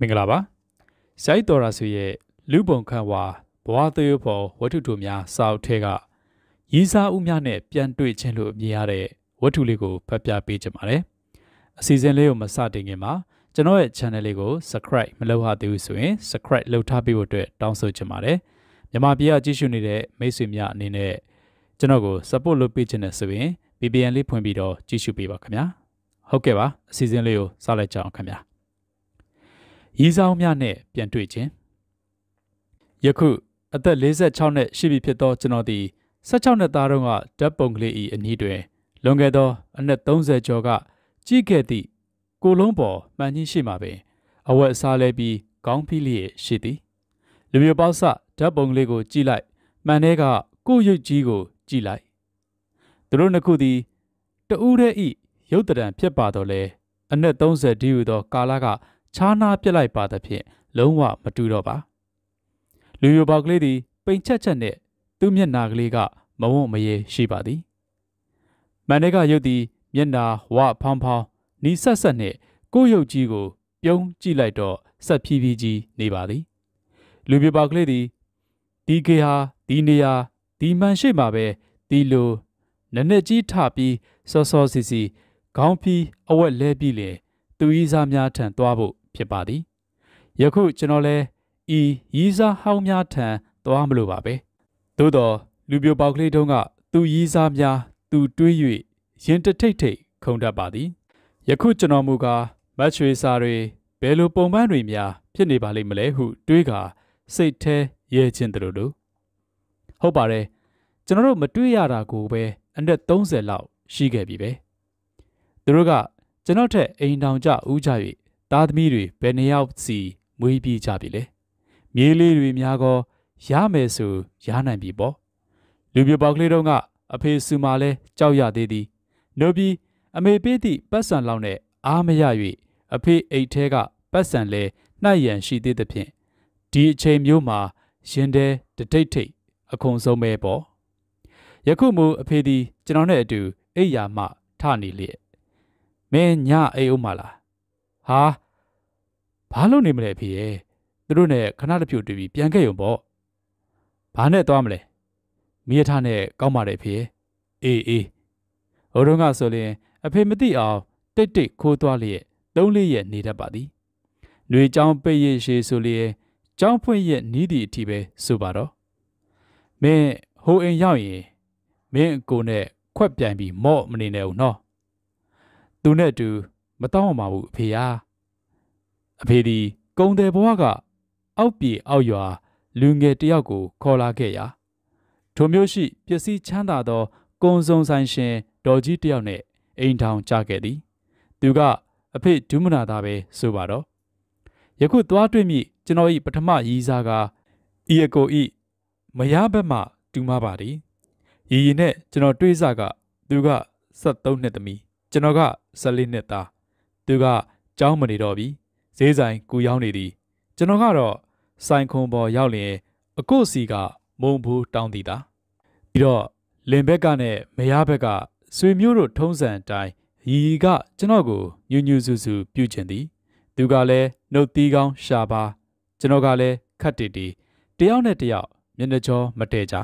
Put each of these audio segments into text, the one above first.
မင်္ဂလာပါစိုက်တော်ရာဆိုရဲ့လူပုံခန့်ဝါဘဝသေးဖို့ဝတ္ထုတို့များစာအုပ်ထဲကရီးစားဥများနဲ့ပြန်တွေ့ခြင်းလို့မြင်ရတဲ့ဝတ္ထုလေးကိုဖတ်ပြပေးချင်ပါတယ်အစီအစဉ်လေးကိုမစတင်ခင်မှာကျွန်တော်ရဲ့ channel လေးကို subscribe မလုပ်ရသေးဘူးဆိုရင် subscribe လုပ်ထားပေးဖို့အတွက်တောင်းဆိုချင်ပါတယ်မြန်မာပြည်ကကြည့်ရှုနေတဲ့မိတ်ဆွေများအနေနဲ့ကျွန်တော်ကို support လုပ်ပေးချင်တဲ့ဆိုရင် VPN လေးဖွင့်ပြီးတော့ကြည့်ရှုပေးပါခင်ဗျာဟုတ်ကဲ့ပါအစီအစဉ်လေးကိုစလိုက်ကြအောင်ခင်ဗျာ ရီးစားများနဲ့ပြန်တွေ့ခြင်းယခုအသက်46နှစ်ရှိပြီဖြစ်သောကျွန်တော်သည်16နှစ်သားတုန်းကဓာတ်ပုံကလေး၏အနီးတွင်လွန်ခဲ့သောအနှစ်30ကျော်ကကြည့်ခဲ့သည့်ကိုလုံးပေါ်မှန်ကြီးရှိမှပင်အဝတ်အစားလဲပြီးခေါင်းဖိလျက်ရှိသည်လူမျိုးပေါက်ဆဓာတ်ပုံကလေးကိုကြည့်လိုက်မှန်တဲ့ကကိုရုပ်ကြီးကိုကြည့်လိုက်သူတို့နှစ်ခုသည်တူးတဲ့ဤရုပ်တံဖြစ်ပါတော့လဲအနှစ်30ဒီဟုသောကာလက ခြားနာပြစ်လိုက်ပါသဖြင့်လုံးဝမတူတော့ပါလူယိုပေါက်ကလေးသည်ပိန်ချက်ချက်နဲ့သူ့မျက်နာကလေးကမဝုံမရေရှိပါသည်မန်နေကရုပ်သည်မျက်နာဝဖောင်းဖောင်းနီးဆက်ဆက်နှင့်ကိုယ်ရုပ်ကြီးကို ပြုံးကြည့်လိုက်တော့ဆက်ဖြည်းဖြည်းကြီးနေပါသည်လူပြပေါက်ကလေးသည်ဒီကေဟာဒီနေရာဒီမှန်ရှိမှာပဲဒီလိုနနက်ကြီးထပြီးစောစောစီစီခေါင်းဖြီးအဝက်လဲပြီးလေ သူဤစားများထံသွားဖို့ဖြစ်ပါသည်ယခုကျွန်တော်လဲဤရီးစားဟောင်းများထံသွားမလို့ပါပဲသို့တော့လူပြိုပေါက်ကလေးတုံးကသူရီးစားများသူတွေး၍ရင်တထိတ်ထိတ်ခုန်တတ်ပါသည်ယခုကျွန်တော်မူကားမတ်ချွေစာတွေဘယ်လိုပုံပန်းတွေများဖြစ်နေပါလိမ့်မလဲဟုတွေးကာစိတ်แท้ရဲခြင်းတို့တို့ဟုတ်ပါတယ်ကျွန်တော်တို့မတွေးရတာကိုပဲအနက်30လောက်ရှိခဲ့ပြီပဲသူတို့က ကျွန်တော်ထက်အိမ်တောင်ကြဦးကြ၍သားသမီးတွေဘယ်နှယောက်စီမွေးပြေးကြပြီလဲမြေးလေးတွေများကောရမယ်ဆိုရနိုင်ပြီပေါ့လူပြပေါက်ကလေးတုန်းကအဖေစုမာလဲကြောက်ရသေးသည်နို့ပြီးအမေပေးသည့်ပတ်စံလောက်နဲ့အားမရ၍အဖေအိတ်ထဲကပတ်စံလဲနှိုက်ရန်ရှိသေးသဖြင့်ဒီအချိန်မျိုးမှာရင်တဲတတိတ်ထိတ်အခုံဆုံးပဲပေါ့ယခုမူအဖေသည်ကျွန်တော်နဲ့အတူအိယာမှထနေလျက် မင်းညအိမ်အောင်မလားဟာဘာလို့နေမလဲဖေရဲ့သူတို့နဲ့ခဏတစ်ဖြုတ်တွေ့ပြီးပြန်ခဲ့ရုံပေါ့ဘာနဲ့သွားမလဲမိရထားနဲ့ကောင်းပါတယ်ဖေအေးအေးဟိုတုန်းကဆိုရင်အဖေမသိအောင်တိတ်တိတ်ခိုးသွားလျက်သုံးလေးရက်နေတတ်ပါသည်ຫນွေချောင်းပိတ်ရရှည်ဆိုလျက်ကျောင်းဖွင့်ရက်နီးသည့်အထိပဲဆိုပါတော့မင်းဟိုအိမ်ရောက်ရင်မင်းအကိုနဲ့ခွက်ပြိုင်ပြီးမော့မနေနဲ့ဦးနော် သူနဲ့အတူမတောင်းပါဘူးအဖေဟာအဖေဒီကုံတယ်ဘဝကအောက်ပြေအောက်ရွာလူငယ်တယောက်ကိုခေါ်လာခဲ့ရာထိုမျိုးရှိပစ္စည်းချမ်းသာသောကုံစုံဆိုင်ရှင်ဒေါ်ကြီးတယောက်နဲ့အိမ်ထောင်ကြခဲ့သည် သူကအဖေဒုမနာသားပဲဆိုပါတော့ယခုသွားတွေ့မိကျွန်တော်ဤပထမရီးစားကဤအကိုဤမရဘက်မှတူမပါသည်ရီရီနဲ့ကျွန်တော်တွေးစားကသူက73နှစ်သမီး ကျွန်တော်က14နှစ်သားသူကကြောင်းမနေတော့ပြီဈေးဆိုင်ကူရောင်းနေသည်ကျွန်တော်ကတော့ဆိုင်ခုံပေါ်ရောက်လျင်အကုတ်စီကမုံဘူးတောင်းသည်သာပြီးတော့လင်ဘက်ကနဲ့မယားဘက်ကဆွေမျိုးတို့ထုံးစံအတိုင်းရီကကျွန်တော်ကိုညူညူဆူဆူပြုကျင်သည်သူကလည်းနှုတ်သီးကောင်းရှာပါကျွန်တော်ကလည်းခတ်တီတီတယောက်နဲ့တယောက်မျက်နှာကျော်မတည့်ကြ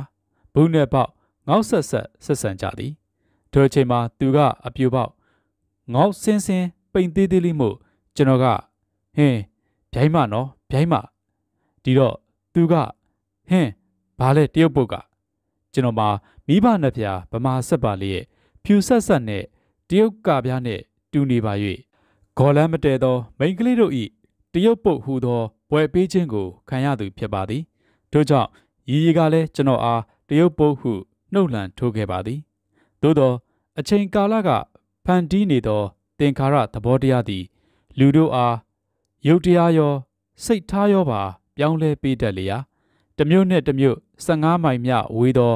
ဘူးနဲ့ပေါက်ငေါက်ဆက်ဆက်ဆက်ဆံကြသည်ထိုအချိန်မှာသူကအပြူပေါက် ငေါက်ဆင်းဆင်းပိန်သေးသေးလေးမို့ကျွန်တော်ကဟင်းဗျိုင်းမနော်ဗျိုင်းမဒီတော့သူကဟင်းဘာလဲတရုတ်ပုတ်ကကျွန်တော်မှာမိဘနှစ်ဖြာဗမာဆက်ပါလေးရဲ့ဖြူဆက်ဆက်နဲ့တရုတ်ကပြားနဲ့တူနေပါ၍ဂေါ်လန်းမတဲသောမိန်ကလေးတို့ဤတရုတ်ပုတ်ဟူသောဘွယ်ပေးခြင်းကိုခံရသူဖြစ်ပါသည်ထို့ကြောင့်ရီရီကလည်းကျွန်တော်အားတရုတ်ပုတ်ဟုနှုတ်လှန်ထိုးခဲ့ပါသည်သို့သောအချိန်ကာလက ဖန်တီးနေသော သင်္ခါရသဘောတရားသည် လူတို့အားရုပ်တရားရော စိတ်ထားရောပါ ပြောင်းလဲပေးတတ်လျာတမျိုးနဲ့တမျိုး15မိုင်မြဝေးသော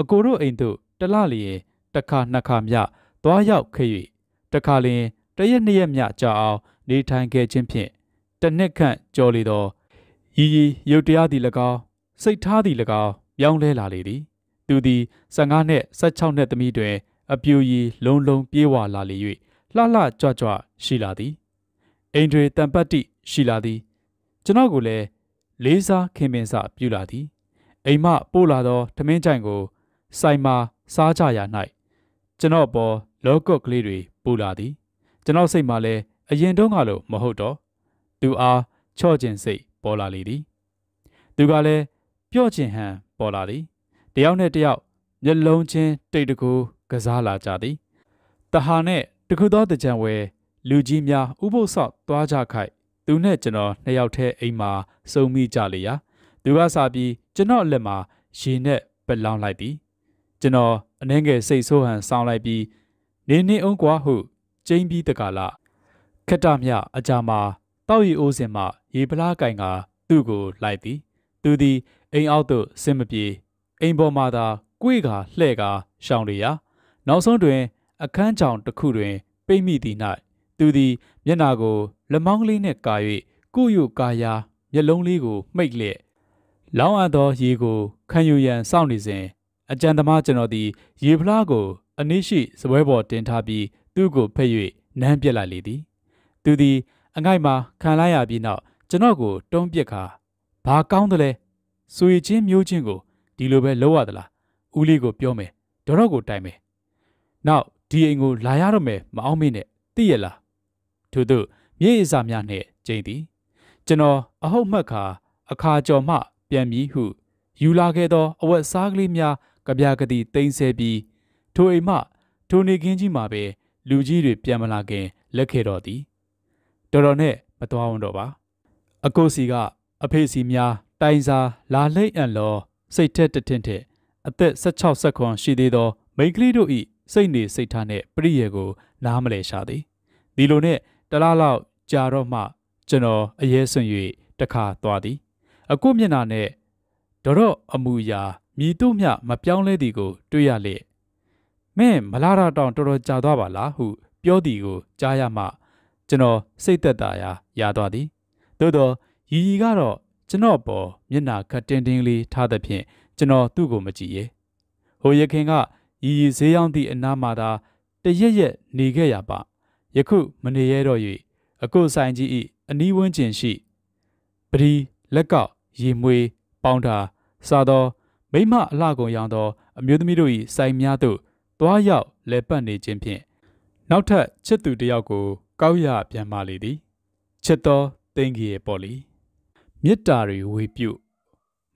အကိုတို့အိမ်သို့တလလျင်တစ်ခါနှစ်ခါမြသွားရောက်ခဲ့၍တခါလျင်တရက်နှစ်ရက်မြကြာအောင်နေထိုင်ခဲ့ခြင်းဖြင့်တနှစ်ခန့်ကြော်လေသောရီရီရုပ်တရားသည်၎င်းစိတ်ထားသည်၎င်းပြောင်းလဲလာလေသည် သူသည်15နှစ်16နှစ်သမီးတွင် အပြူရီလုံလုံပြေးဝလာလေ၍လှလှကြွကြွရှိလာသည်အိန္ဒြေတံပတ္တိရှိလာသည် ကျွန်တော်ကိုလည်းလေးစားခင်ပင်စပြုလာသည်အိမ်မပို့လာသောထမင်းကြိုင်ကိုစိုင်မာစားကြရ၌ကျွန်တော်ပေါ်လောကော့ကလေးတွေပူလာသည် ကျွန်တော်စိတ်မှာလည်းအရင်တုန်းကလိုမဟုတ်တော့သူအားချော့ကျင်စိတ်ပေါ်လာလေသည်သူကလည်းပြော့ကျင်ဟန်ပေါ်လာသည်တယောက်နဲ့တယောက်မျက်လုံးချင်းတိတ်တကူ ကစားလာကြသည်တဟာနဲ့တခုသောတကြံဝဲလူကြီးများဥပုသ်ဆောက်သွားကြခိုက်သူနဲ့ကျွန်တော်နှစ်ယောက်တည်းအိမ်မှာစုံမိကြလေရာသူကစားပြီးကျွန်တော်လက်မှာရေနဲ့ပက်လောင်းလိုက်သည်ကျွန်တော်အနှဲငယ်စိတ်ဆိုးဟန်ဆောင်းလိုက်ပြီးနေနေအောင်ကွာဟုကျင်းပြီးတကလာခက်တမြအကြမှာတောက်ရီအိုးစင်မှရေပလားကင်ကသူ့ကိုလိုက်သည် သူသည်အိမ်အောက်သို့ဆင်းမပြေအိမ်ပေါ်မှသာကွေ့ကလှဲ့ကရှောင်လေရာ နောက်ဆုံးတွင် အခန်းချောင်တစ်ခုတွင် ပိတ်မိသည်၌သူသည်မျက်နာကိုလက်မောင်းကလေးနှင့်ကာ၍ကိုယုကာယာမျက်လုံးလေးကိုမှိတ်လျက်လောင်းအပ်သောရေကိုခံယူရန်စောင့်နေစဉ်အကြံသမားကျွန်တော်သည် ရေဖလားကို အနည်းရှိစပွဲပေါ်တင်ထားပြီးသူ့ကိုဖက်၍နမ်းပြက်လိုက်လေသည် သူသည်အငိုက်မှာခံလိုက်ရပြီးနောက်ကျွန်တော်ကိုတုံးပြက်ခါဘာကောင်းသလဲဆွေချင်းမျိုးချင်းကိုဒီလိုပဲလုပ်ရသလားဦးလေးကိုပြောမယ်ဒေါတော့ကိုတိုင်မယ် နောက်ဒီအိမ်ကိုလာရတော့မယ်မအောင်မေးနဲ့သိရလားထို့သို့မြေအစာများနှင့်ကျိန်သည်ကျွန်တော်အဟုတ်မှတ်ခါအခါကျော်မှ ပြန်ပြီးဟုယူလာခဲ့သောအဝတ်စားကလေးများကြပြကတိတိမ်ဆဲပြီးထိုအိမ်မှထိုနေခင်းကြီးမှာပဲလူကြီးတွေပြန်မလာခင်လက်ခဲ့တော်သည်တော်တော်နဲ့မတော်အောင်တော့ပါအကိုစီကအဖေစီများတိုင်စာလာလိမ့်အံလောစိတ်ထက်တထင်ထက်အသက်16ဆက်ခွန်ရှိသေးသောမိန်းကလေးတို့၏ စိတ်နေစိတ်ထားနှင့်ပရိယေကိုနားမလဲရှာသည်ဒီလိုနဲ့တလားလောက်ကြာတော့မှကျွန်တော်အရေးဆွံ့၍တခါသွားသည်အခုမျက်နာနဲ့ဒေါတော့အမူအရာမြည်တို့မျှမပြောင်းလဲသည်ကို တွေ့ရလေမင်းမလာတာတောင်တော်တော်ကြာသွားပါလားဟုပြောသည်ကိုကြားရမှကျွန်တော်စိတ်သက်သာရာရသွားသည်သို့တော့ရီရီကတော့ကျွန်တော်ပေါ်မျက်နာခတ်တင်းတင်းလေးထားသဖြင့်ကျွန်တော်သူ့ကိုမကြည့်ရဲဟိုရခင်က ရီရီဈေးရောက်သည့်အနားမှာသာတရက်ရက်နေခဲ့ရပါယခုမနေရတော့၍အခုဆိုင်ကြီးဤအနီးဝန်းကျင်ရှိပရီလက်ကောက်ရေမွေပေါင်းတာစသောမိမအလှကုန်ရောင်သောအမျိုးသမီးတို့၏ဆိုင်များသို့တွားရောက်လဲပတ်နေခြင်းဖြင့်နောက်ထပ်ချစ်သူတစ်ယောက်ကို ကောက်ရပြန်ပါလေသည်ချစ်သောတင်းကြီးရဲ့ပေါ်လီမေတ္တာတွေဝေပြု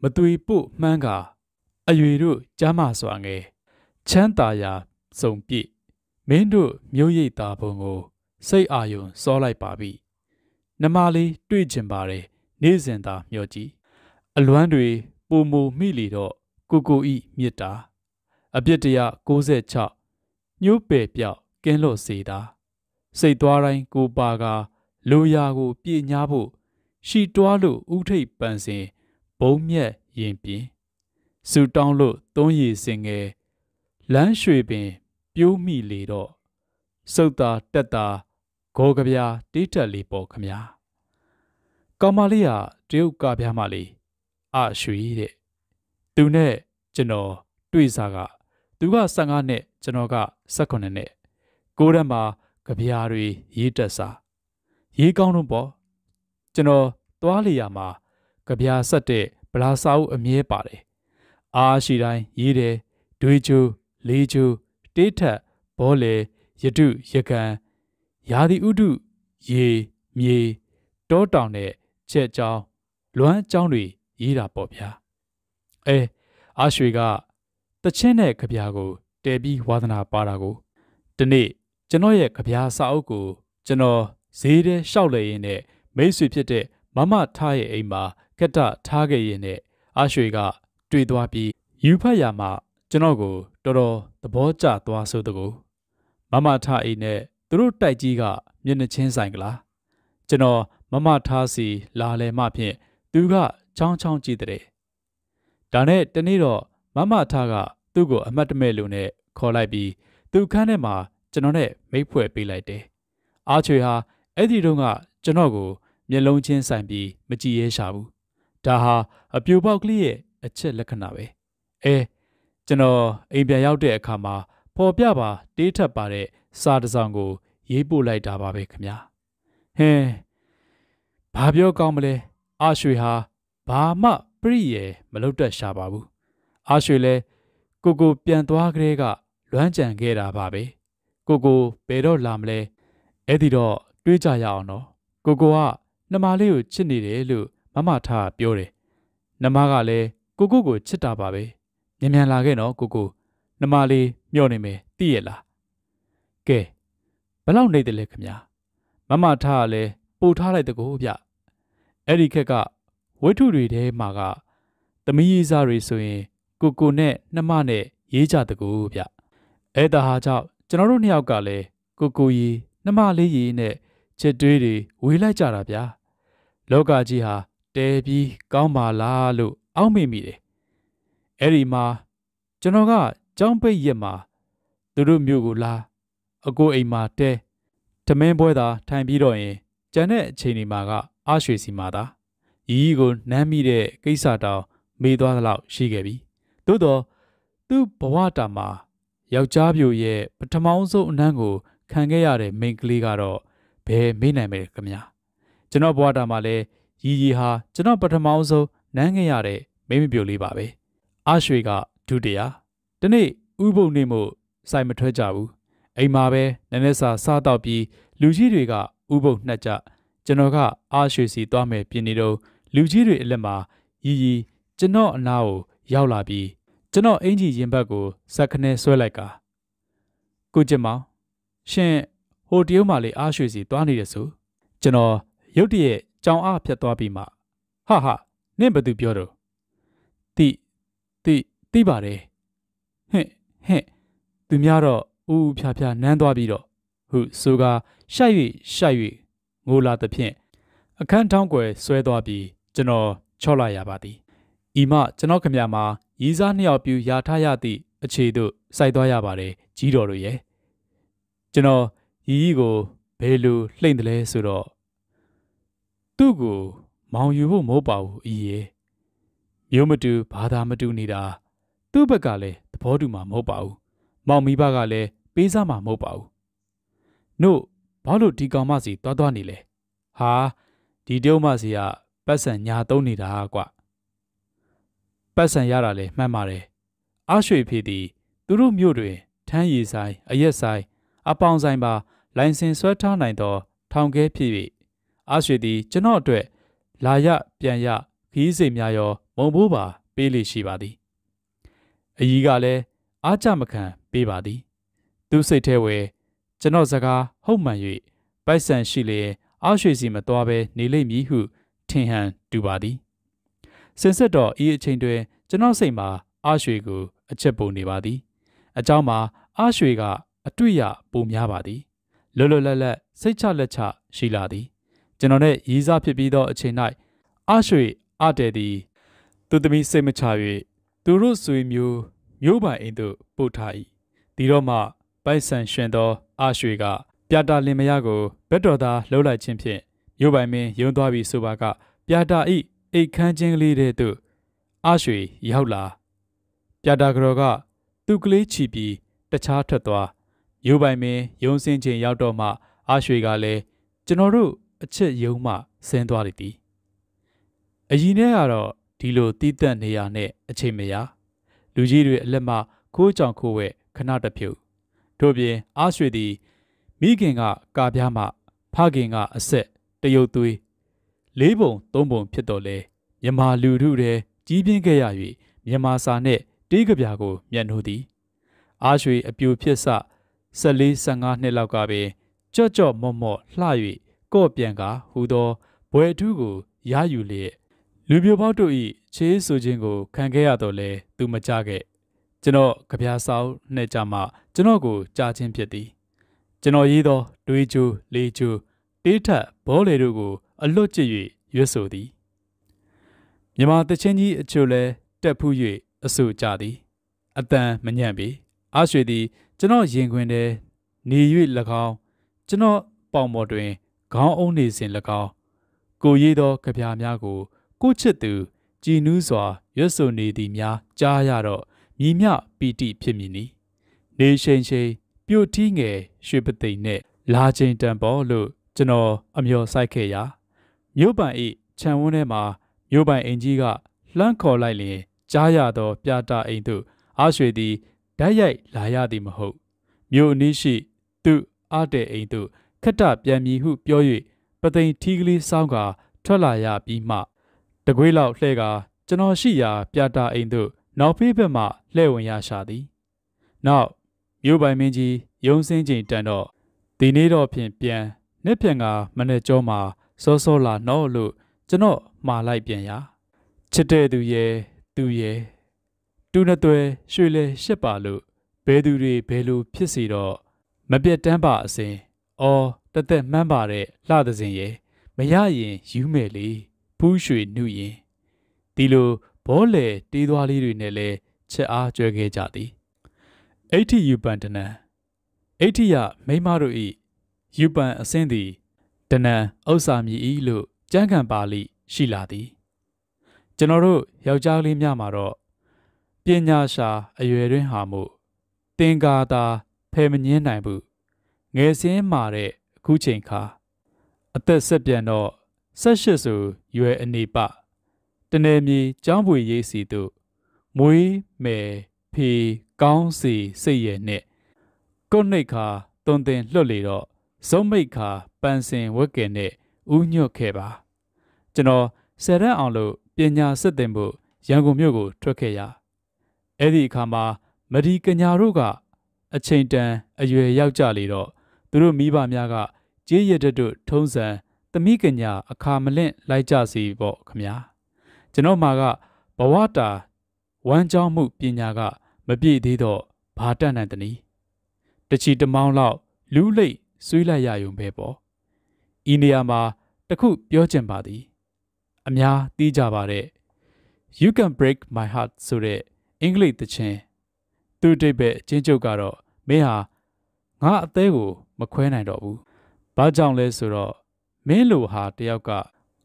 မသွေပို့မှန်းကအရွေတို့ကြားမစွာငယ် ချမ်းသာရာစုံပြည့်မင်းတို့မျိုးရိပ်သားဘုံကို စိတ်အာယုံစောလိုက်ပါပြီနမလေးတွေ့ကျင်ပါတယ်နေ့စဉ်သာမျှော်ကြည့်အလွမ်းတွေပုံမူမိလီတော့ကိုကိုဤမြစ်တာအပြစ်တရား66ညှိုးပယ်ပြောက်ကင်းလို့စေတာစိတ်သွားတိုင်းကိုပါကလိုရာကိုပြည့်ညားဖို့ရှီတွားလို့ဥထိတ်ပန်စင်ဘုံမြက်ရင်ပြင်းစူတောင်းလို့သုံးရည်စင်ငယ် လမ်းရွှေပင် ပြိုးမိလေတော့စုတ်တာတက်တာဂေါ်ကဗျာတေးတက်လေးပေါ်ခမညာကောင်မလေးကတရုတ်ကဗျာမလေးအရွှေတဲ့သူနဲ့ကျွန်တော်တွေ့စားကသူက15နှစ်ကျွန်တော်က18နှစ်ကိုရက်မှာကြပြားတွေရေးတက်စားရေးကောင်းတော့ပေါ့ကျွန်တော်သွားလေရမှာကြပြားဆက်တဲ့ဗလာစာအုပ်အမြဲပါတယ်အားရှိတိုင်းရေးတယ်ဒွေချို လေးချိုတေးထက်ဘောလေယတုရကန်ယာဒီဥဒုရေမြေတောတောင်နဲ့ချက်ချောင်းလွမ်းချောင်းတွေရေးတာပေါ့ဗျာအဲအာရွှေကတချင်းနဲ့ကြပြာကိုတဲပြီးဝါသနာပါတာကိုဒီနေ့ကျွန်တော်ရဲ့ကြပြာစာအုပ်ကိုကျွန်တော်ဈေးထဲလျှောက်လေရင်းနဲ့မိတ်ဆွေဖြစ်တဲ့မမထားရဲ့အိမ်မှာကက်တထားခဲ့ရင်းနဲ့အာရွှေကတွေ့သွားပြီးယူဖတ်ရမှာကျွန်တော်ကို တော်တော်သဘောကျသွားဆိုတကူမမထားအိမ်နဲ့သူတို့တိုက်ကြီးကမျက်နှချင်းဆိုင်ကလားကျွန်တော်မမထားစီလာလဲမှဖြင့်သူကချောင်းချောင်းကြည့်တဲ့ဒါနဲ့တနေ့တော့မမထားကသူ့ကိုအမတ်တမဲ့လို့နဲ့ခေါ်လိုက်ပြီးသူခန်းထဲမှာကျွန်တော်နဲ့မိတ်ဖွဲ့ပေးလိုက်တယ်အားချွေဟာအဲ့ဒီတုန်းကကျွန်တော်ကိုမျက်လုံးချင်းဆိုင်ပြီးမကြည့်ရဲရှာဘူးဒါဟာအပြိုပေါက်ကလေးရဲ့အချက်လက္ခဏာပဲအဲ ကျွန်တော်အိမ်ပြန်ရောက်တဲ့အခါမှာပေါ်ပြပါတေးထပ်ပါတဲ့စာတစ်စောင်ကို ရေးပို့လိုက်တာပါပဲခင်ဗျာဟင်းဘာပြောကောင်းမလဲအာရွှေဟာဘာမှပြည့်ရမလုတ်တက်ရှာပါဘူးအာရွှေလဲကိုကိုပြန်သွားကလေးကလွမ်းကြံခဲ့တာပါပဲကိုကိုဘယ်တော့လာမလဲအဲ့ဒီတော့တွေးကြရအောင်နော်ကိုကိုကနှမလေးကိုချစ်နေတယ်လို့မမထားပြောတယ်နှမကလည်းကိုကိုကိုချစ်တာပါပဲ မြန်မြန်လာခဲ့နော်ကိုကိုနှမလေးမျောနေမယ်သိရလားကဲဘလောက်နေတယ်လဲခမညာမမထားကလည်းပို့ထားလိုက်တကူဗျအဲ့ဒီခက်ကဝိထုတွေထဲမှာကသမီးရေးစားတွေဆိုရင် ကိုကိုနဲ့နှမနဲ့ရေးကြတကူဗျအဲ့ဒါဟာကြောင့်ကျွန်တော်တို့နှစ်ယောက်ကလည်းကိုကိုကြီးနှမလေးကြီးနဲ့ချစ်တွေးတွေဝေးလိုက်ကြတာဗျာလောကကြီးဟာတဲပြီးကောင်းပါလားလို့အောက်မေ့မိတယ် အဲ့ဒီမှာကျွန်တော်ကကြောင်းပိတ်ရက်မှာသူတို့မျိုးကိုလာအကိုအိမ်မှာတဲတမင်းပွဲသာထိုင်ပြီးတော့ရင်ကျန်တဲ့အချိန်ဒီမှာကအားရွှေစီမှာသာရီရီကိုနမ်းမိတဲ့ကိစ္စတောင်မေးသွားသလောက်ရှိခဲ့ပြီသို့တော့သူ့ဘဝတာမှာယောက်ျားပြိုရဲ့ပထမဆုံးအနမ်းကိုခံခဲ့ရတဲ့မိန်းကလေးကတော့ဘယ်မေးနိုင်မလဲခင်ဗျာကျွန်တော်ဘဝတာမှာလဲရီရီဟာကျွန်တော်ပထမဆုံးနမ်းခဲ့ရတဲ့မိန်းမပြိုလေးပါပဲ အရွှေကဒုတိယဒီနေ့ဥပုပ်နေမှုစိုက်မထွက်ကြဘူးအိမ်မှာပဲနည်းနည်းစာစားတော့ပြီးလူကြီးတွေကဥပုပ်နှက်ကြကျွန်တော်ကအားရွှေစီသွားမယ်ပြင်နေတော့လူကြီးတွေအလက်မှာရီရီကျွန်တော်အနားကိုရောက်လာပြီးကျွန်တော်အင်ကြီးရင်ဘတ်ကိုစက်ခနဲဆွဲလိုက်ကကိုကျင်မောင်ရှင်ဟိုတရုတ်မှလေအားရွှေစီသွားနေတယ်ဆိုကျွန်တော်ရုတ်တရက်ကြောင်အားဖြတ်သွားပြီးမှဟာဟာနင့်ဘသူပြောတော့တိ တိတိပါတယ်ဟင့်ဟင့်သူများတော့ဥဥဖြာဖြာနန်းသွားပြီးတော့ဟုဆိုကရှိုက်၍ရှိုက်၍ငိုလာသဖြင့်အခန်းထောင်းကွယ်ဆွဲသွားပြီးကျွန်တော်ချော့လိုက်ရပါသည်ဤမှကျွန်တော်ခမရမှာရီးစားနှစ်ယောက်ပြူရာထားရသည့်အခြေသို့စိုက်သွားရပါတယ်ကြီးတော်တို့ရဲ့ကျွန်တော်ရီရီကိုဘယ်လိုလှိမ့်တယ်လဲဆိုတော့သူ့ကိုမောင်ယူဖို့မဟုတ်ပါဘူးအီရဲ့ မျိုးမတူဘာသာမတူနေတာသူ့ဘက်ကလည်းသဘောတူမှာမဟုတ်ပါဘူးမောင်မိဘကလည်းပေးစားမှာမဟုတ်ပါဘူးနို့ဘာလို့ဒီကောင်မစီတွားတွားနေလဲဟာဒီတုံးမစီကပတ်စံညာသုံးနေတာကွပတ်စံရတာလေမှန်ပါတယ်အရွှေဖေးသည်သူတို့မြို့တွင်ထမ်းရည်ဆိုင်အရက်ဆိုင်အပေါင်းဆိုင်ပါလိုင်စင်ဆွဲထားနိုင်သော ထောင်ကဲဖြစ်၍အရွှေသည်ကျွန်တော်အတွက်လာရပြန်ရ ခီးစိတ်များရောမုံဘိုးပါပေးလိရှိပါသည်အကြီးကလည်းအားကြမခံပေးပါသည်သူစိတ်ထဲဝဲကျွန်တော်စကားဟုတ်မှန်၍ပိုက်ဆံရှိလျင်အောက်ရွှေစီမသွားဘဲနေလိမ့်မည်ဟုထင်ဟန်တူပါသည်စင်စစ်တော့ဤအချိန်တွင်ကျွန်တော်စိတ်မှာအာရွှေကိုအချက်ပုံနေပါသည်အเจ้าမှာအာရွှေကအတွေ့ရပုံများပါသည်လွတ်လွတ်လပ်လပ်စိတ်ချလက်ချရှိလာသည်ကျွန်တော်နဲ့ရည်စားဖြစ်ပြီးသောအချိန်၌အာရွှေ အတဲသည်သူသမီးစိတ်မချ၍သူတို့ဆွေမျိုးမျိုးပိုင်အိမ်သို့ပို့ထား၏ဒီတော့မှပိုက်ဆံရှင်သောအာရွှေကပြတာလင်မယားကိုဘက်တော်သားလှုပ်လိုက်ခြင်းဖြင့်မြို့ပိုင်မင်းယုံသွားပြီဆိုပါကပြတာဤအိတ်ခမ်းချင်းကလေးတဲ့သို့အာရွှေရောက်လာပြတာကြော်ကသူ့ကလေးချီပြီးတခြားထွက်သွားမြို့ပိုင်မင်းယုံစင်းချင်းရောက်တော့မှအာရွှေကလည်းကျွန်တော်တို့အချက်ယုံမှဆင်းသွားသည် အရင်တည်းကတော့ဒီလိုတီးတက်နေရနဲ့အချိန်မရလူကြီးတွေအလက်မခိုးကြောင်ခိုးဝဲခဏတဖြုတ်တို့ပြင်အားရွှေသည်မိခင်ကကာပြားမှဖခင်ကအဆက်တရုတ်သွေးလေးပုံသုံးပုံဖြစ်တော့လဲမြမာလူထုတဲ့ကြီးပြင်းခဲ့ရ၍မြန်မာစာနှင့်တေးကြပြာကိုမျက်နှိုးသည်အားရွှေအပြူဖြစ်စ14 15နှစ်လောက်ကပင်ကြော့ကြော့မော့မော့လှ၍ကော့ပြန်ကဟူသောဘွယ်ထူးကိုရယူလျက် လူပြိုပေါက်တို့၏ချေးဆိုခြင်းကိုခံခဲ့ရတော့လဲသူမကြခဲ့ကျွန်တော်ကြပြားဆောင်နဲ့ကြမှာကျွန်တော်ကိုကြားချင်းဖြစ်သည်ကျွန်တော်ရေးသောတွေးချိုးလေးချိုးတေးထက်ဘောလေတို့ကိုအလွတ်ကျ၍ရွတ်ဆိုသည်မြမတချင်းကြီးအချို့လဲတက်ဖူး၍အဆူကြသည်အတန်မညံ့ပေအရွှေသည် ကျွန်တော်ရင်ခွင်ထဲနေ၍၎င်းကျွန်တော်ပေါင်ပေါ်တွင်ခေါင်းအုံးနေစဉ်၎င်းကိုရေးသောကြပြားများကို ကိုချစ်သူကြည်နူးစွာရွတ်ဆိုနေသည်များကြားရတော့မြည်မြပီတိဖြစ်မည်နီနေရှိန်ရှိန်ပြိုထီးငယ်ရွှေပသိမ်နဲ့လာချိန်တန်ပေါ်လို့ကျွန်တော်အမျော်ဆိုင်ခဲ့ရာမြို့ပန်ဤခြံဝန်းထဲမှာမြို့ပိုင်အင်ကြီးကလှမ်းခေါ်လိုက်လျင်ကြားရသောပြတာအိမ်သို့အားရွှေသည်ဓာတ်ရိုက်လာရသည်မဟုတ်မြို့အနည်းရှိသူအတဲ့အိမ်သို့ခက်တပြန်မည်ဟုပြော၍ပသိမ်ထီးကလေးစောင်းကထွက်လာရပြီးမှ တကွေးလောက်လှဲ့ကကျွန်တော်ရှိရာပြတာအိမ်သို့နောက်ဖေးဘက်မှလှဲ့ဝင်ရရှာသည်နောက်မြို့ပိုင်မင်းကြီးရုံစင်းချိန်တန်တော့ဒီနေ့တော့ဖြင့်ပြန်နှစ်ပြန်ကမနေ့ကျောမှာစောစောလာနော်လို့ကျွန်တော်မှားလိုက်ပြန်ရာချစ်တဲ့သူရဲ့သူရဲ့တူနှစ်သွဲရွှေလဲရှစ်ပါလို့ဘဲသူတွေဘဲလိုဖြစ်စီတော့မပြတ်တမ်းပါအစဉ်အော်တသက်မှန်းပါတဲ့လှသစဉ်ရဲ့မရရင်ယူမယ်လေ ဖူးရွှေနှုရင်ဒီလိုဘောလေတေးသွားလေးတွေနဲ့လဲချက်အားကြွယ်ခဲ့ကြသည်အဋ္ဌိယူပန်တနံအဋ္ဌိယမိမတို့ဤယူပန်အစင်းသည်တနံဥစ္စာမြည်ဤလို့ကြမ်းခံပါလိရှိလာသည်ကျွန်တော်တို့ယောက်ျားလေးများမှာတော့ပညာရှာအရွယ်တွင်ဟာမှုတင်ကာသာဖယ်မငင်းနိုင်ဘူးငယ်စင်းမာတဲ့အခုချိန်ခါအသက်ဆက်ပြန်တော့ ဆက်ရှစ်ဆိုရွယ်အနေပတနယ်မြေကျောင်းပွေရေးစီတို့မွေးမယ်ဖေကောင်းစီစိတ်ရဲ့နဲ့ကိုနှိတ်ခါတွန်တင်လွတ်လေတော့ဇုံမိတ်ခါပန်းစင်ဝက်ကင်နဲ့ဥညွတ်ခဲ့ပါကျွန်တော်ဆယ်ရက်အောင်လို့ပညာစစ်တင်ဖို့ရန်ကုန်မြို့ကိုထွက်ခဲ့ရအဲ့ဒီအခါမှာမဒီကညာတို့ကအချိန်တန်အရွယ်ရောက်ကြလေတော့သူတို့မိဘများကကြေးရတဲ့တို့ထုံးစံ သမီးကညာအခါမလင့်လိုက်ကြစီပေါ့ခမညာကျွန်တော်မှာကဘဝတာဝမ်းကြောင်းမှုပညာက မပြည့်သေးတော့ဘာတတ်နိုင်သနည်းတချီတမောင်းလောက်လူးလိတ်ဆွေးလိုက်ရယုံပဲပေါ့ဤနေရာမှာတခုပြောချင်ပါသည် အများသိကြပါတဲ့ You can break my heart ဆိုတဲ့အင်္ဂလိပ်သချင်းသူ့တိတ်ပဲအချင်းချုပ်ကတော့မင်းဟာငါအသေးကို မခွဲနိုင်တော့ဘူး။ဘာကြောင့်လဲဆိုတော့ မင်းလိုဟာတယောက်က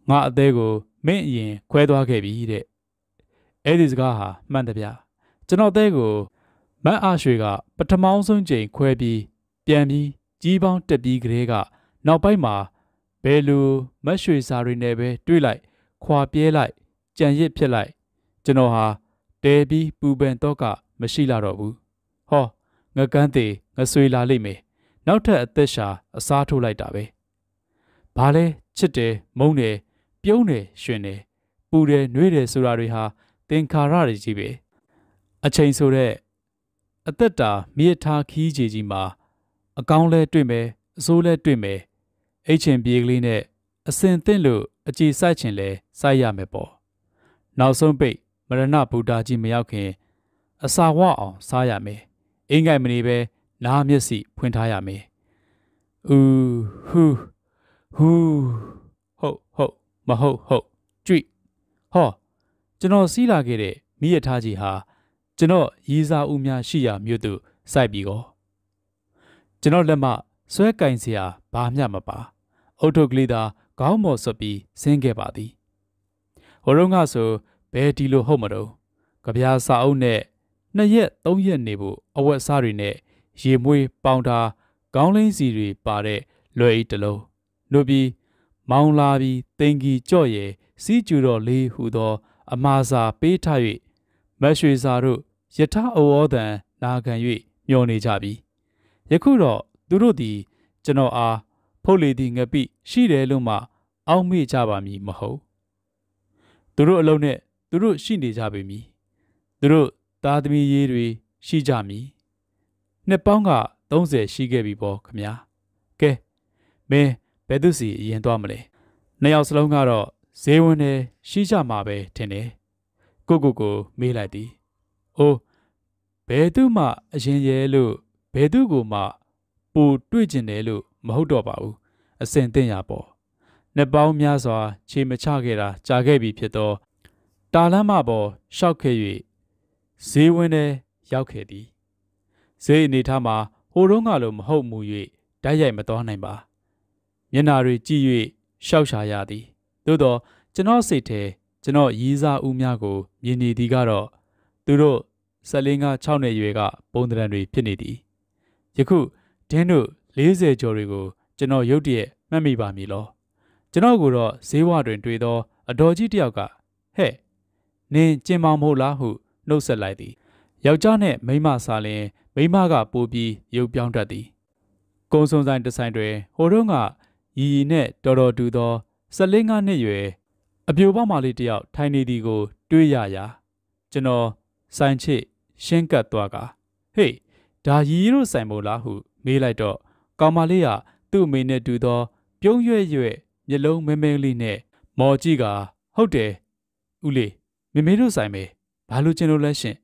ငါအသေးကိုမင်းအရင်ခွဲသွားခဲ့ပြီတဲ့။အဲ့ဒီစကားဟာမှန်တဗျာ။ကျွန်တော်အသေးကိုမတ်အားရွှေကပထမဆုံးချိန်ခွဲပြီးပြန်ပြီးကြီးပေါင်းတက်ပြီးကလေးကနောက်ပိုင်းမှာဘယ်လိုမတ်ရွှေစာတွေနဲ့ပဲတွေးလိုက် ခွာပြဲလိုက်ကြံရစ်ဖြစ်လိုက် ကျွန်တော်ဟာတဲပြီးပူပန်တော့ကမရှိလာတော့ဘူးဟောငကန်းသေးငဆွေလာလိမ့်မယ်နောက်ထပ်အသက်ရှာအစားထိုးလိုက်တာပဲ ဘာလဲချစ်တယ်မုန်းတယ်ပြုံးတယ်ရှင်တယ်ပူတယ်နှွေးတယ်ဆိုတာတွေဟာသင်္ခါရတွေကြီးပဲအချိန်ဆိုတဲ့အသက်တာမြေထားခီးကြီးကြီးမှာအကောင်းလဲတွေ့မယ်အဆိုးလဲတွေ့မယ်အိတ်ချင်ပြေကလေးနဲ့အစင်သင့်လို့အကြည်စိုက်ချင်လဲစိုက်ရမယ်ပေါ့နောက်ဆုံးပိတ်မရဏဗုဒ္ဓကြီးမရောက်ခင် အစာဝအောင်စားရမယ်အင်္ဂိုင်မနေပဲနားမျက်စိဖွင့်ထားရမယ်ဥဟူ ဟူဟုတ်ဟုတ်မဟုတ်ဟုတ်ကြွိဟောကျွန်တော်စီးလာခဲ့တဲ့မိရထားကြီးဟာကျွန်တော်ရီးစားဦးများရှိရာမြို့သို့စိုက်ပြီးကောကျွန်တော်လက်မဆွဲကင်စရာဘာမျှမပါအုတ်ထုတ်ကလေးသာခေါင်းမော်ဆွပြီးဆင်းခဲ့ပါသည်ဟိုတုန်းကဆိုဘယ်ဒီလိုဟုတ်မတော့ကြပြားစာအုပ်နဲ့နှစ်ရက်သုံးရက်နေဖို့အဝတ်အစားတွေနဲ့ရေမွေးပေါင်တာခေါင်းလင်းစီတွေပါတဲ့လွယ်အိတ်တစ် လုံးနှုတ်ပြီးမောင်းလာပြီးတင်ကြီးကြော့ရဲစီးကျူတော်လေးဟူသော အမာစာပေးထား၍မတ်ရွှေစာတို့ယထအဝေါ်တန်နာခံ၍မျောနေကြပြီယခုတော့သူတို့သည် ကျွန်တော်အားဖုတ်လေသည်ငပိရှိတယ်လို့မှအောက်မေ့ကြပါမည်မဟုတ်သူတို့အလုံးနဲ့သူတို့ရှိနေကြပေမည်သူတို့သားသမီးရေးတွေရှိကြမည်နှစ်ပေါင်းက30ရှိခဲ့ပြီပေါ့ခမညာကဲမင်း ဘယ်သူစီအရင်သွားမလဲနှစ်ယောက်စလုံးကတော့ဈေးဝင်နေရှိကြမှာပဲထင်တယ်ကိုကိုကိုမေးလိုက်သည်အိုးဘယ်သူမှအရင်ရဲလို့ဘယ်သူကိုမှပူတွေ့ကျင်တယ်လို့မဟုတ်တော့ပါဘူးအစင်သိမ့်ရပေါ့နှစ်ပေါင်းများစွာခြေမချခဲ့တာကြာခဲ့ပြီဖြစ်သောတာလမ်းမပေါ်ရှောက်ခဲ့၍ဈေးဝင်းထဲရောက်ခဲ့သည်ဈေးအနေထားမှာဟိုတုန်းကလိုမဟုတ်မူ၍ဓာတ်ရိုက်မတော်နိုင်ပါ မျက်နာတွေကြည့်၍ရှောက်ရှာရသည်သို့တော့ကျွန်တော်စိတ်ထဲကျွန်တော်ရီးစားဦးများကိုမြင်နေသည်ကတော့သူတို့ဆက်လင်းက6နှစ်ရွယ်ကပုံတံတွေဖြစ်နေသည်ယခုဒင်းတို့40ကျော်တွေကိုကျွန်တော်ရုတ်တရက်မှတ်မိပါမည်လောကျွန်တော်ကိုတော့ဈေးဝတွင်တွေ့သောအတော်ကြီးတယောက်ကဟဲ့နင်ကျင်မောင်မဟုတ်လားဟုနှုတ်ဆက်လိုက်သည်ယောက်ျားနှင့်မိန်းမစားလျင်မိန်းမကပိုးပြီးရုပ်ပြောင်းတတ်သည်ကုံစုံဆိုင်တစ်ဆိုင်တွင်ဟိုတုန်းက ရီရီနှင့်တော်တော်တူသော၁၄ငါးနှစ်ရွယ်အပြိုပေါက်မလေးတယောက်ထိုင်နေသည်ကို တွေးရရာကျွန်တော်ဆိုင်ချစ်ရှင်းကပ်သွားကဟေးဒါရီရီတို့ဆိုင်မို့လားဟု မေးလိုက်တော့ကောင်မလေးကသူ့အမေနဲ့တူသော ပြုံးရွဲ့ရွဲ့မျက်လုံးမဲမဲလေးနဲ့မော်ကြည့်ကဟုတ်တယ်ဦးလေးမေမေတို့ဆိုင်မေဘာလို့ကျင်လို့လဲရှင်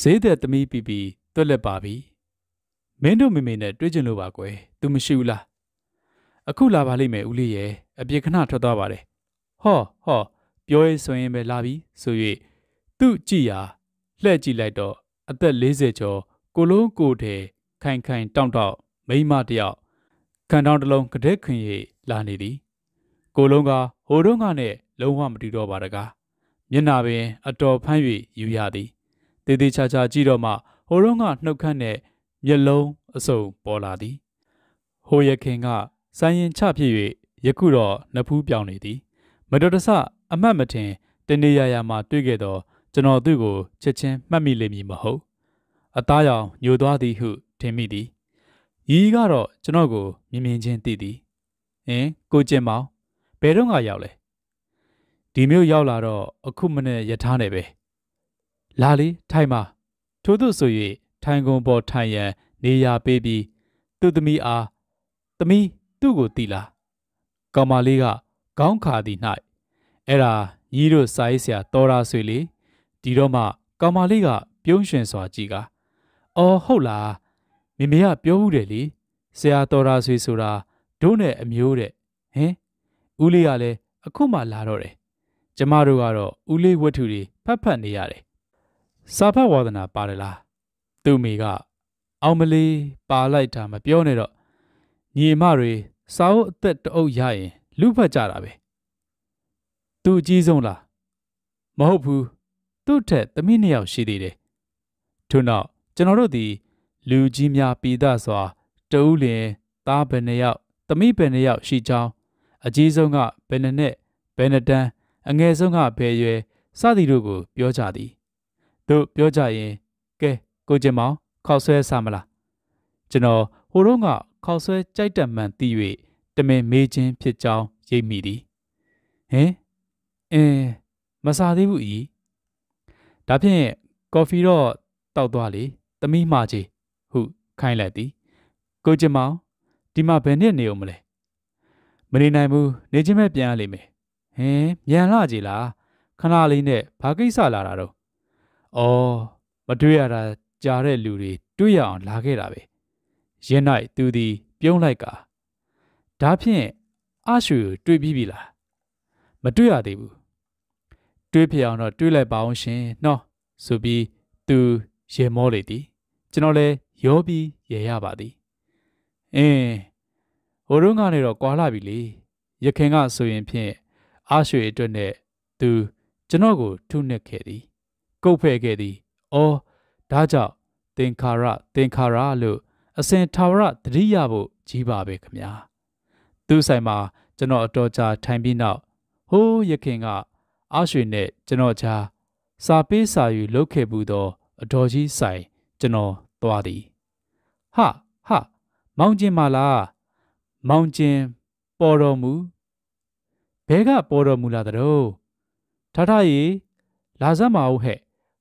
ဈေးတဲ့သမီးပီပီတွက်လက်ပါပြီမင်းတို့မေမေနဲ့တွေ့ကျင်လို့ပါကွယ်သူမရှိဘူးလား အခုလာပါလိမ့်မယ်ဦးလေးရဲ့အပြေခဏထွက်သွားပါတယ်ဟောဟောပြောရေးဆိုရင်ပဲလာပြီဆို၍သူ့ကြည့်ရာလှဲ့ကြည့်လိုက်တော့အသက်40ကျော်ကိုလုံးကိုတဲ့ခိုင်ခိုင်တောင့်တောင့်မိမတယောက်ခံတောင်းတစ်လုံးကတဲ့ခွင်ရိလာနေသည် ကိုလုံးကဟိုတုန်းကနဲ့လုံးဝမတူတော့ပါတကားမျက်နာပင်အတော်ဖမ်း၍ယူရသည်တေးသေးချာချာကြည့်တော့မှဟိုတုန်းကနှုတ်ခမ်းနဲ့မျက်လုံးအစုံပေါ်လာသည်ဟိုရခင်က စိုင်းရင်ချဖြစ်၍ယခုတော့နဖူးပြောင်းနေသည်မတော်တဆအမှတ်မထင်တနေရရာမှာတွေ့ခဲ့တော့ကျွန်တော်သူ့ကိုချက်ချင်းမှတ်မိလိမ့်မည်မဟုတ်အသားရောင်ညိုသွားသည်ဟုထင်မိသည်ရီကတော့ကျွန်တော်ကိုမြင်မြင်ချင်းသိသည်ဟင်ကိုကျင်မောင်ဘယ်တော့မှရောက်လဲဒီမျိုးရောက်လာတော့အခုမနေ့ရထားနေပဲလာလေထိုင်ပါထို့သို့ဆို၍ထိုင်ကုန်ပေါ်ထိုင်ရန်နေရာပေးပြီးသူ့သမီးအားသမီး သူ့ကိုတီလာကောင်မလေးကခေါင်းခါသည်၌အဲ့ဒါရီးတို့စာရေးဆရာတော်ရာဆွေလေဒီတော့မှကောင်မလေးကပြုံးရွှင်စွာကြည်ကအော်ဟုတ်လားမိမေကပြောဘူးတယ်လေဆရာတော်ရာဆွေဆိုတာဒုနဲ့အမျိုးတဲ့ဟင်ဦးလေးကလည်းအခုမှလာတော့တယ်ကျမတို့ကတော့ဦးလေးဝတ္ထုတွေဖတ်ဖတ်နေရတယ်စာဖတ်ဝါဒနာပါတယ်လားသူ့မိကအောင်မလေးပါလိုက်တာမပြောနဲ့တော့ညီမတွေ စာအုပ်အသက်တအုပ်ရရင်လူဖတ်ကြတာပဲသူအကြီးဆုံးလားမဟုတ်ဘူးသူ့ထက်သမီးနှစ်ယောက်ရှိသေးတယ်ထို့နောက်ကျွန်တော်တို့ဒီလူကြီးများပြည်သားစွာတဦးလျင်သားဘယ်နှယောက်သမီးဘယ်နှယောက်ရှိကြောင်းအကြီးဆုံးကဘယ်နှစ်နဲ့ဘယ်နှတန်းအငယ်ဆုံးကဘယ်ရွယ်စသည်တို့ကို ပြောကြသည်တို့ပြောကြရင်ကဲကိုကျင်မောင်ခောက်ဆွဲစားမလားကျွန်တော်ဟိုတော့က ခောက်ဆွဲကြိုက်တက်မှန်သိ၍တမင်မေးခြင်းဖြစ်ကြောင်းရိပ်မိသည်ဟင်အင်းမစားသေးဘူးဤဒါဖြင့်ကော်ဖီတော့တောက်သွားလေသမီးမှာကြီးဟုခိုင်းလိုက်သည်ကိုကျင်မောင်ဒီမှာဘယ်နှစ်နေအောင်မလဲမနေနိုင်ဘူးနေချင်းပဲပြန်ရလိမ့်မယ်ဟင်မြန်လာကြည်လားခဏလေးနဲ့ဘာကိစ္စလာတာတော့အော်မတွေ့ရတာကြားတဲ့လူတွေတွေ့ရအောင်လာခဲ့တာပဲ ရင်၌သူသည် ပြုံးလိုက်ကဒါဖြင့်အရွှေကိုတွေ့ပြီးပြီလားမတွေ့ရသေးဘူးတွေးဖြစ်အောင်တော့တွေးလိုက်ပါအောင်ရှင်နော်ဆိုပြီးသူရေမောလေသည်ကျွန်တော်လည်းရောပြီးရေရပါသည်အင်းဟိုတုန်းကနေတော့ကွာလာပြီလေရခင်ကဆိုရင်ဖြင့်အာရွှေအတွက်နဲ့သူကျွန်တော်ကိုထုနှစ်ခဲ့သည် ကုတ်ဖဲ့ခဲ့သည်အော်ဒါကြောင့်သင်္ခါရသင်္ခါရလို့ အစဉ်ထာဝရတတိယဖို့ကြီးပါပဲခမညာသူဆိုင်မှာကျွန်တော်အတော်ကြာထိုင်ပြီးနောက်ဟိုးရခင်ကအာရွှေနဲ့ကျွန်တော်ကြားစာပေးစာယူလုပ်ခဲ့ဘူးသောအတော်ကြီးဆိုင်ကျွန်တော်သွားသည်ဟာဟာမောင်ကျင်မလားမောင်ကျင်ပေါ်တော်မူဘဲကပေါ်တော်မူလာတဲ့ထထရီလာစမ်းမအောင်ဟဲ့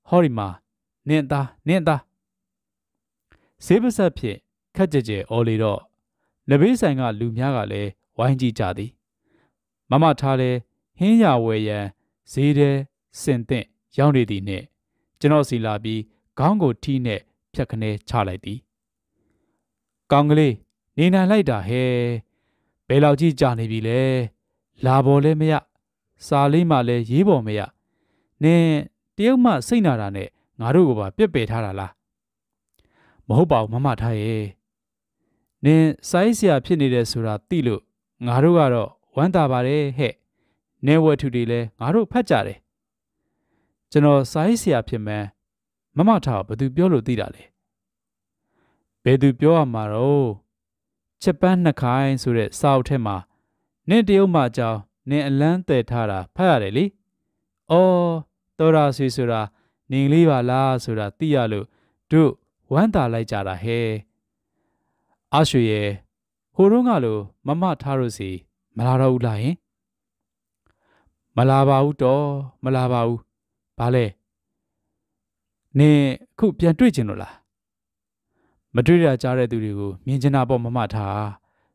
ဟောဒီမှာနင့်သားနင့်သား ဆေးပဆက်ဖြင့်ခက်ကြဲကြဲအော်လေတော့လက်ဘေးဆိုင်ကလူများကလည်းဝိုင်းကြည့်ကြသည်မမထားလဲဟင်းရဝယ်ရန်ဈေးထဲစင်သင့်ရောက်နေသည်နှင့်ကျွန်တော်စီလာပြီးခေါင်းကိုထီးနဲ့ဖြတ်ခနဲချလိုက်သည်ကောင်းကလေးနေနိုင်လိုက်တာဟဲဘယ်လောက်ကြီးကြာနေပြီလဲလာပေါ်လဲမရစာလေးမှလည်းရေးပေါ်မရနင်းတရုတ်မှစိတ်နာတာနဲ့ငါတို့ကပါပြက်ပယ်ထားတာလား မဟုတ်ပါဘူးမမထားရဲ့နင်းစိုင်းဆရာဖြစ်နေတယ်ဆိုတာသိလို့ငါတို့ကတော့ဝမ်းသာပါတယ်ဟဲ့နေဝတ္ထုတွေလည်းငါတို့ဖတ်ကြတယ်ကျွန်တော်စိုင်းဆရာဖြစ်မှန်းမမထားဘယ်သူပြောလို့သိတာလဲဘယ်သူပြောရမှာတော့ချက်ပန်းနှခိုင်းဆိုတဲ့စာအုပ်ထဲမှာနင့်တရုတ်မှအကြောင်းနင်အလန်းတယ်ထားတာဖတ်ရတယ်လေ။အော်တော်ရာဆွေဆိုတာနင်လေးပါလားဆိုတာသိရလို့တို့ ဝမ်းသာလိုက်ကြတာဟဲ့။အရွှေရဲ့ဟိုတုန်းကလိုမမထားလို့စီမလာတော့ဘူးလားဟင်။မလာပါဘူးတော့မလာပါဘူး။ဘာလဲ။နင်အခုပြန်တွေ့ကျင်လို့လား။မတွေ့ရကြတဲ့သူတွေကိုမြင်ချင်တာပေါ့မမထား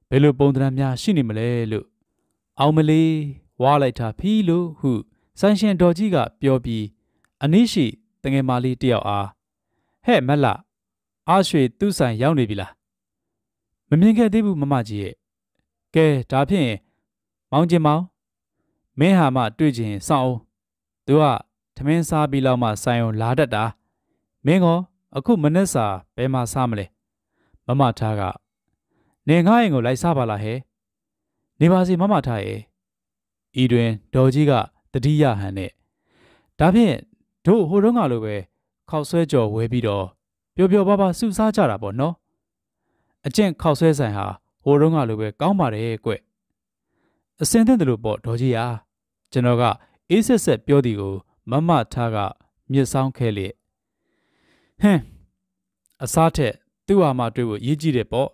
ဘယ်လိုပုံသဏ္ဍာန်များရှိနေမလဲလို့အောင်မလေးဝါလိုက်တာဖီးလို့ဟုဆန်းရှင်တော်ကြီးကပြောပြီးအနည်းရှိတငယ်မလေးတယောက်အားဟဲ့မက်လာ အားရွှေသူ့ဆိုင်ရောက်နေပြီလားမမြင်ခဲ့သေးဘူးမမကြီးရဲ့ကဲဒါဖြင့်မောင်ကျင်မောင်မင်းဟာမှတွေ့ချင်စောင့်အောင်သူကထမင်းစားပြီးလောက်မှဆိုင်အောင်လာတတ်တာမင်းကောအခုမနေ့စာဘယ်မှာစားမလဲမမထားကနေငါ့အိမ်ကိုလိုက်စားပါလားဟဲ့နေပါစီမမထားရဲ့ဤတွင်ဒေါ်ကြီးကတတိယဟန်နဲ့ဒါဖြင့်တို့ဟိုတုန်းကလိုပဲခောက်ဆွဲကြော်ဝဲပြီးတော့ ပျော်ပျော်ပါပါစုစားကြတာပေါ့နော်အကျင့်ခောက်ဆွဲဆိုင်ဟာဟိုတုန်းကလိုပဲကောင်းပါတယ်ကွအစင်တဲ့တယ်လို့ပေါ့ဒေါ်ကြီးဟာကျွန်တော်ကအေးဆက်ဆက်ပြောသည်ကိုမမထားကမြစ်ဆောင်ခဲလေဟင်းအစားထက်သူ့ဟာမှတွေ့ဖို့ရည်ကြည့်တယ်ပေါ့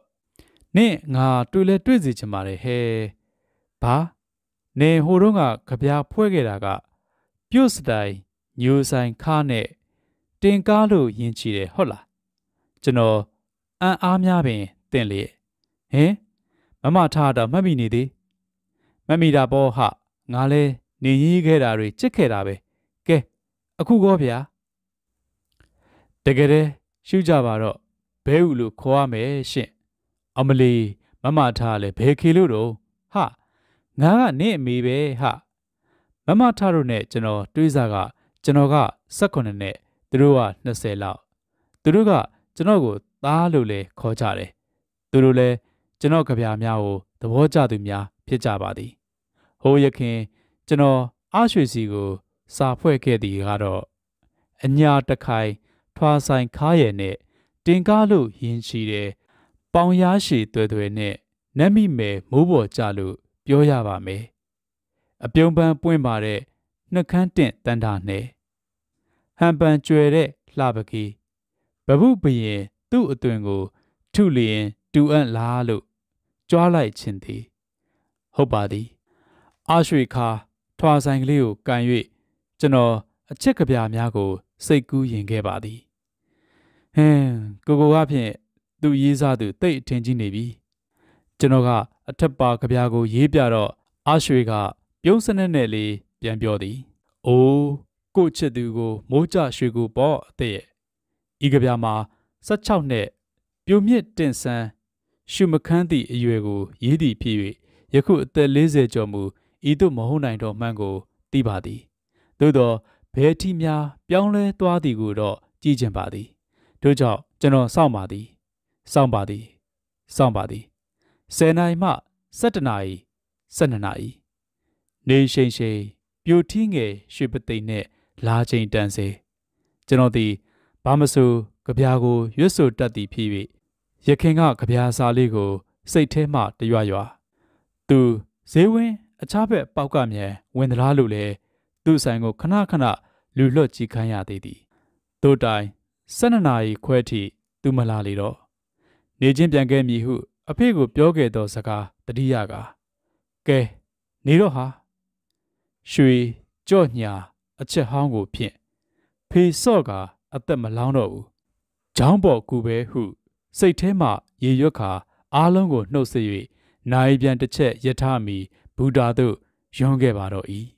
နင့်ငါတွေ့လဲတွေ့စီချင်ပါတယ်ဟဲ့ဘာနေဟိုတုန်းကကြပြားဖွဲခဲ့တာက ပြုတ်စတိုင်ညိုဆိုင်ခါနဲ့တင်ကားလို့ယဉ်ချီတယ်ဟုတ်လား ကျွန်တော်အံ့အားများပင်တင့်လေဟင်မမထားတော့မှတ်မိနေသေးမှတ်မိတာပေါ့ဟငါလဲနေရီးခဲ့တာတွေကြစ်ခဲ့တာပဲကဲအခုကောဗျာတကယ်တည်းရှုကြပါတော့ဘဲဥလို့ခေါ်ရမယ်ရှင့်အမလီမမထားလဲဘယ်ခေလို့တော့ဟာငါကနင့်အမေပဲဟာမမထားတို့နဲ့ကျွန်တော်တွေးစားကကျွန်တော်က18နဲ့သူတို့က20လောက်သူတို့က ကျွန်တော်ကိုသားလို့လဲခေါ်ကြတယ်သူတို့လဲကျွန်တော်ကြပြာများကိုသဘောကျသူများဖြစ်ကြပါသည်ဟိုရခင်ကျွန်တော်အားရွှေစီကိုစာဖွဲ့ခဲ့သည်ကတော့အညာတခိုင်ထွာဆိုင်ခါးရည်နဲ့တင်ကားလို့ယဉ်ချီတယ်ပေါင်ရားရှည်တွေ့တွေ့နဲ့နတ်မိမယ်မိုးပေါ်ကြလို့ပြောရပါမယ်အပြုံးပန်းပွင့်ပါတဲ့နှက်ခမ်းတင့်တန်တာနဲ့ဟန်ပန်ကျွယ်တဲ့လှပကီ ဘဗုဘရင်သူ့အသွင်ကို ထုလျင်တူအပ်လားလို့ကြွားလိုက်ခြင်းသည် ဟုတ်ပါသည်အာရွှေခါထွာဆိုင်ကလေးကိုကန်၍ကျွန်တော်အချစ်ကပြားများကို စိတ်ကူးရင်ခဲ့ပါသည်ဟင်းကိုကိုကဖြင့်သူ့ရေးစားသူတိတ်အထင်ကြီးနေပြီကျွန်တော်ကအထက်ပါကြပြားကို ရေးပြတော့အာရွှေကပြုံးစနက်နဲ့လေးပြန်ပြောသည်အိုးကိုချစ်သူကို မိုးကြရွှေကိုပေါ့အသက်ရဲ့ ဤကြပြားမှာ16နှစ်ပြိုမြင့်တင်ဆန်းရှုမခန်းသည့်အရွယ်ကိုရေးသည်ဖြစ်၍ယခုအသက်40ကျော်မူဤသို့မဟုတ်နိုင်တော့မှန်းကိုသိပါသည်သို့သောဘယ်ထီများပြောင်းလဲသွားသည်ကိုတော့ကြည့်ကျင်ပါသည်တို့ကြောင့်ကျွန်တော်စောင့်ပါသည်စောင့်ပါသည်စောင့်ပါသည်10နာရီမှ17နာရီ12နာရီနေရှိန်ရှိန်ပြိုထီးငယ်ရွှေပသိမ်နဲ့လာချိန်တန်စေကျွန်တော်ဒီ ဘာမဆိုကြပြားကိုရွတ်ဆိုတတ်သည်ဖြစ်၍ရခင်ကကြပြားစာလေးကို စိတ်ထဲမှတရွရွာသူဈေးဝင်းအခြားဘက်ပေါက်ကမြန်ဝင်သလားလို့လဲသူ့ဆိုင်ကိုခဏခဏလူလွတ်ကြည့်ခိုင်းရသေးသည်တို့တိုင်12နာရီခွဲထိသူမလာလေတော့နေချင်းပြန်ခဲ့မည်ဟု အဖေကိုပြောခဲ့သောစကားတတိယကကဲနေတော့ဟာရွှေကြော့ညာအချက်ဟောင်းကိုဖြင့်ဖေဆော့က အသက်မလောင်းတော့ဘူး။ဂျောင်းပေါ်ကူပဲဟု စိတ်ထဲမှရေရွက်ခါအားလုံးကိုနှုတ်ဆက်၍နိုင်ပြန်တစ်ချက်ယထာမီဘူတာသို့ယွန်းခဲ့ပါတော့၏